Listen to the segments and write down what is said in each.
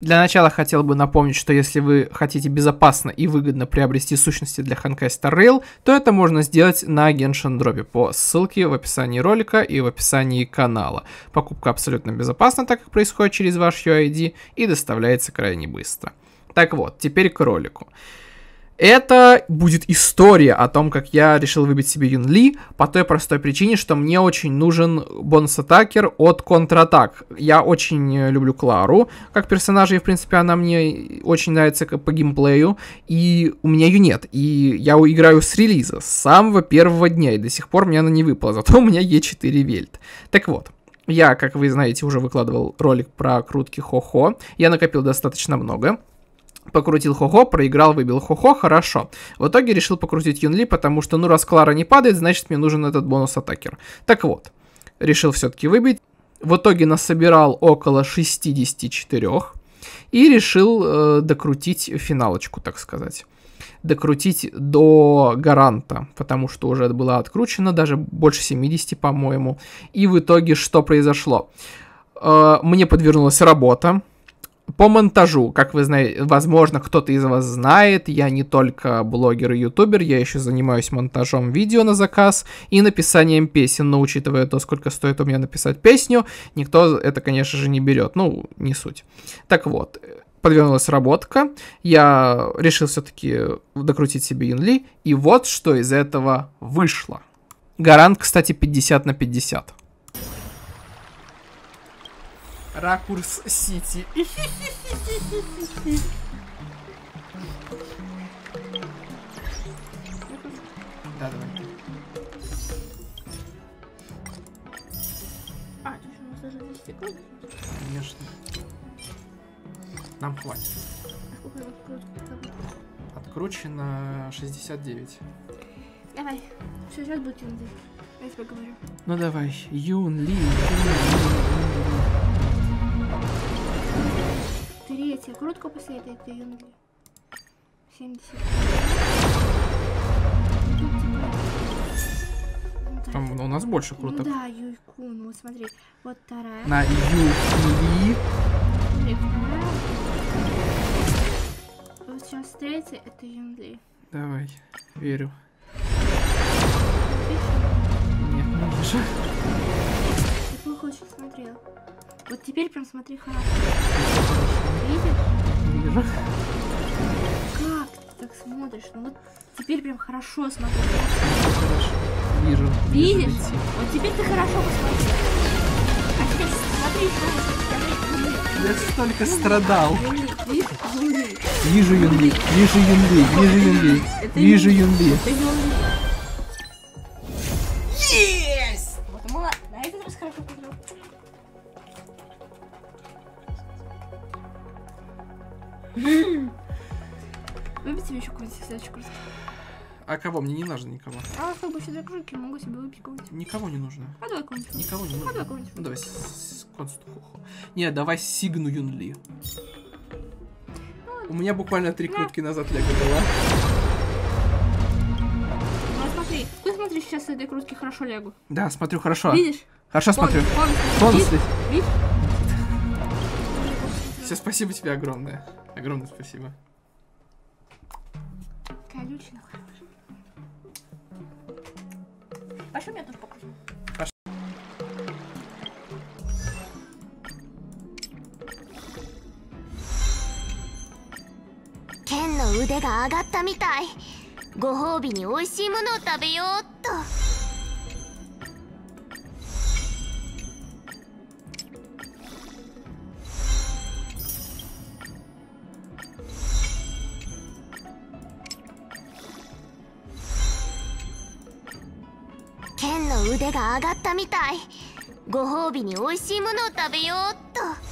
Для начала хотел бы напомнить, что если вы хотите безопасно и выгодно приобрести сущности для Honkai Star Rail, то это можно сделать на Genshin Drop по ссылке в описании ролика и в описании канала. Покупка абсолютно безопасна, так как происходит через ваш UID и доставляется крайне быстро. Так вот, теперь к ролику. Это будет история о том, как я решил выбить себе Юн Ли по той простой причине, что мне очень нужен бонус-атакер от контратак. Я очень люблю Клару как персонажа, и, в принципе, она мне очень нравится по геймплею, и у меня ее нет. И я играю с релиза, с самого первого дня, и до сих пор мне она не выпала, зато у меня Е4 вельт. Так вот, я, как вы знаете, уже выкладывал ролик про крутки Хо-Хо, я накопил достаточно много, покрутил Хо-Хо, проиграл, выбил Хо-Хо, хорошо. В итоге решил покрутить Юнли, потому что, ну, раз Клара не падает, значит, мне нужен этот бонус-атакер. Так вот, решил все-таки выбить. В итоге насобирал около 64 и решил э, докрутить финалочку, так сказать. Докрутить до гаранта, потому что уже была откручена, даже больше 70, по-моему. И в итоге что произошло? Э, мне подвернулась работа, по монтажу, как вы знаете, возможно, кто-то из вас знает, я не только блогер и ютубер, я еще занимаюсь монтажом видео на заказ и написанием песен, но учитывая то, сколько стоит у меня написать песню, никто это, конечно же, не берет, ну, не суть. Так вот, подвернулась работка, я решил все-таки докрутить себе Юнли, и вот что из этого вышло. Гарант, кстати, 50 на 50. Ракурс Сити. Да, давай. А, тут же у нас даже 10 секунд. Конечно. Нам хватит. А? Откручено 69. Давай. Все, сейчас будет Юнди. Я тебе говорю. Ну давай, Юн Ли. Третья. Крутка после этой это Юнди. 70. Тут типа... ну, так. Там у нас больше Ну круток. да, Юйкун. Вот смотри. Вот вторая. На Ю Ли. Смотри, вторая. Вот сейчас третья, это Юнли. Давай, верю. Нет, не вижу. Ты плохо очень смотрел. Вот теперь прям смотри хорошо. Видишь? Не вижу. Как ты так смотришь? Ну вот теперь прям хорошо смотри. Хорошо. Вижу. вижу Видишь? летит. Вот теперь ты хорошо посмотрел. А теперь смотри, смотри, Я столько страдал. Вижу Юнли, вижу Юнли, вижу Юнли, вижу Юнли. Это Юнли. Выбить себе еще какую-нибудь следующую кружку. А кого? Мне не нужно никого. А как бы кружки, могу себе выпить какую-нибудь. Никого не нужно. А давай какую-нибудь. Никого не А давай нужно. какую-нибудь. Ну давай с- с- Констуху. Не, давай Сигну Юнли. У меня буквально три крутки назад лего было. Ну смотри, ты смотри, сейчас с этой кружки хорошо лягу. Да, смотрю хорошо. Видишь? Хорошо смотрю. Видишь? смотри. Видишь? Все, спасибо тебе огромное. Огромное спасибо. Колючий, ну хорошо. Пошли меня тоже покрутим. Пошли.剣の腕が上がったみたいご褒美に美味しいものを食べようっと 腕が上がったみたい。ご褒美に美味しいものを食べようっと。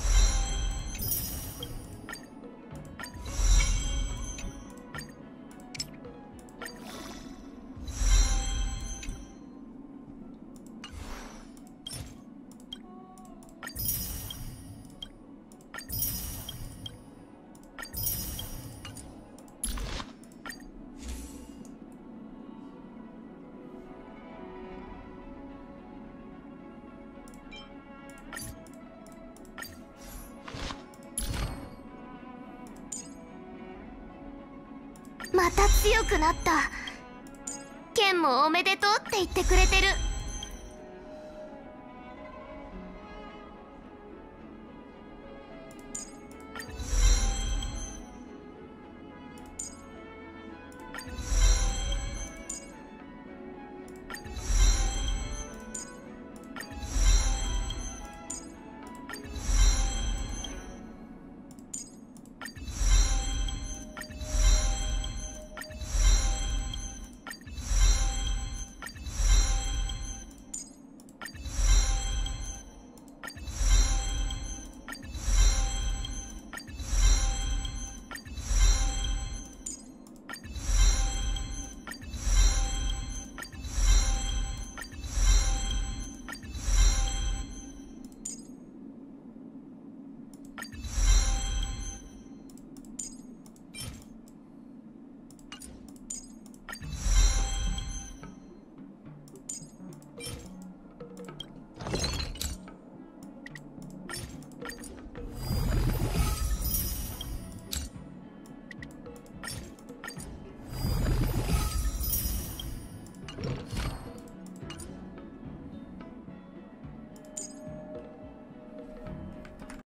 また強くなった。剣もおめでとうって言ってくれてる。